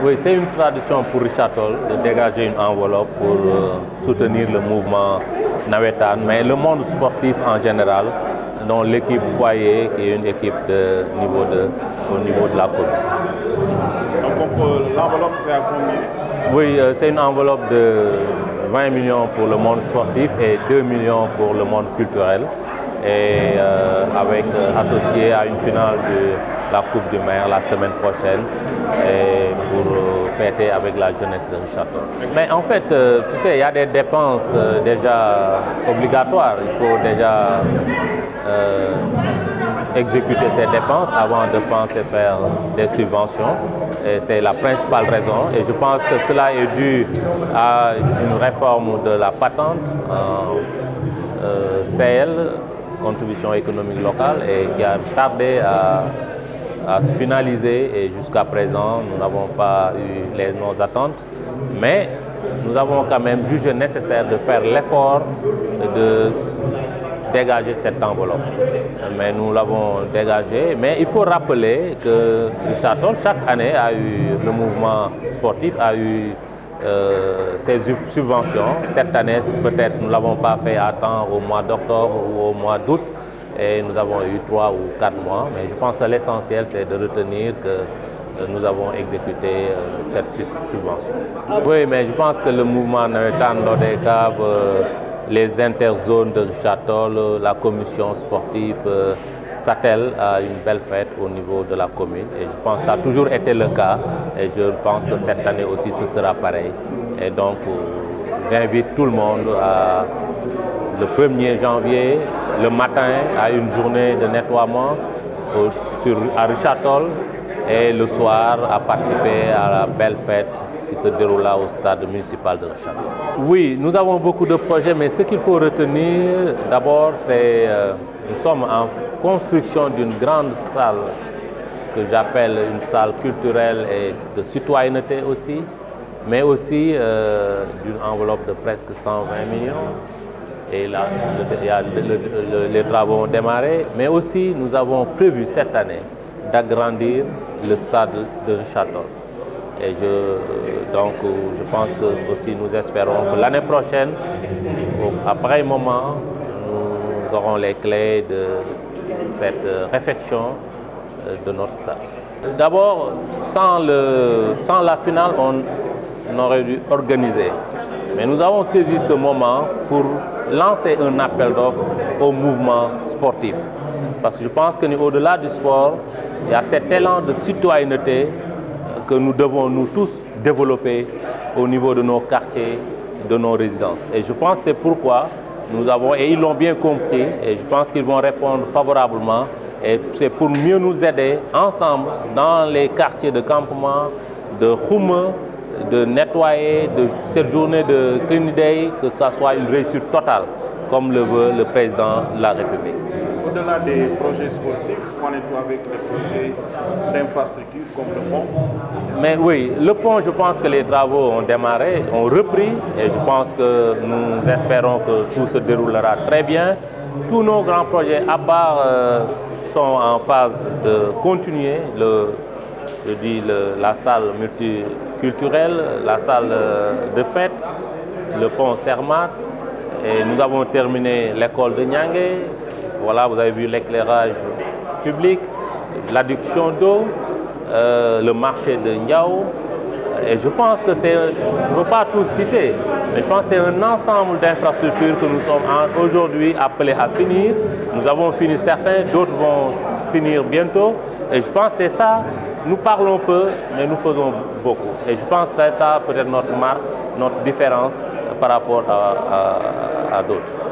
Oui, c'est une tradition pour Richard Toll de dégager une enveloppe pour euh, soutenir le mouvement Nawetan, mais le monde sportif en général, dont l'équipe foyer qui est une équipe de niveau de, au niveau de la commune. Donc l'enveloppe c'est à combien? Oui, euh, c'est une enveloppe de 20 millions pour le monde sportif et 2 millions pour le monde culturel et euh, avec euh, associé à une finale de la Coupe du Maire la semaine prochaine pour euh, fêter avec la jeunesse de Richard Toll. Mais en fait, tu sais, il y a des dépenses déjà obligatoires. Il faut déjà exécuter ces dépenses avant de penser faire des subventions. C'est la principale raison. Et je pense que cela est dû à une réforme de la patente en CL, contribution économique locale, et qui a tardé à, à se finaliser. Et jusqu'à présent, nous n'avons pas eu les, nos attentes. Mais nous avons quand même jugé nécessaire de faire l'effort de dégager cette enveloppe. Mais nous l'avons dégagée. Mais il faut rappeler que le Château, chaque année, a eu, le mouvement sportif a eu euh, ses subventions. Cette année, peut-être nous ne l'avons pas fait à temps au mois d'octobre ou au mois d'août. Et nous avons eu trois ou quatre mois. Mais je pense que l'essentiel, c'est de retenir que nous avons exécuté euh, cette subvention. Oui, mais je pense que le mouvement Nawetan Lodekab, euh, les interzones de Toll, la commission sportive euh, à une belle fête au niveau de la commune. Et je pense que ça a toujours été le cas. Et je pense que cette année aussi, ce sera pareil. Et donc, j'invite tout le monde le 1er janvier, le matin, à une journée de nettoiement sur, à Richard Toll et le soir à participer à la belle fête qui se déroula au stade municipal de Richard. Oui, nous avons beaucoup de projets, mais ce qu'il faut retenir d'abord, c'est euh, nous sommes en construction d'une grande salle que j'appelle une salle culturelle et de citoyenneté aussi, mais aussi euh, d'une enveloppe de presque 120 millions. Et là, le, le, le, les travaux ont démarré, mais aussi nous avons prévu cette année d'agrandir le stade de Toll. Et je, donc, je pense que aussi nous espérons que l'année prochaine, à pareil moment, nous aurons les clés de cette réflexion de notre stade. D'abord, sans, sans la finale, on, aurait dû organiser. Mais nous avons saisi ce moment pour lancer un appel d'offres au mouvement sportif. Parce que je pense qu'au-delà du sport, il y a cet élan de citoyenneté que nous devons nous tous développer au niveau de nos quartiers, de nos résidences. Et je pense que c'est pourquoi nous avons, et ils l'ont bien compris, et je pense qu'ils vont répondre favorablement, et c'est pour mieux nous aider ensemble dans les quartiers de campement, de Khoume, de nettoyer de cette journée de Clean Day, que ça soit une réussite totale, comme le veut le président de la République. Au-delà des projets sportifs, on est avec les projets d'infrastructure comme le pont Mais oui, le pont, je pense que les travaux ont démarré, ont repris, et je pense que nous espérons que tout se déroulera très bien. Tous nos grands projets à part euh, sont en phase de continuer. Le, je dis le, la salle multiculturelle, la salle de fête, le pont Sermat, et nous avons terminé l'école de Nyangé. Voilà, vous avez vu l'éclairage public, l'adduction d'eau, euh, le marché de Ndiao. Et je pense que c'est, je ne veux pas tout citer, mais je pense que c'est un ensemble d'infrastructures que nous sommes aujourd'hui appelés à finir. Nous avons fini certains, d'autres vont finir bientôt. Et je pense que c'est ça, nous parlons peu, mais nous faisons beaucoup. Et je pense que c'est ça peut-être notre marque, notre différence par rapport à d'autres.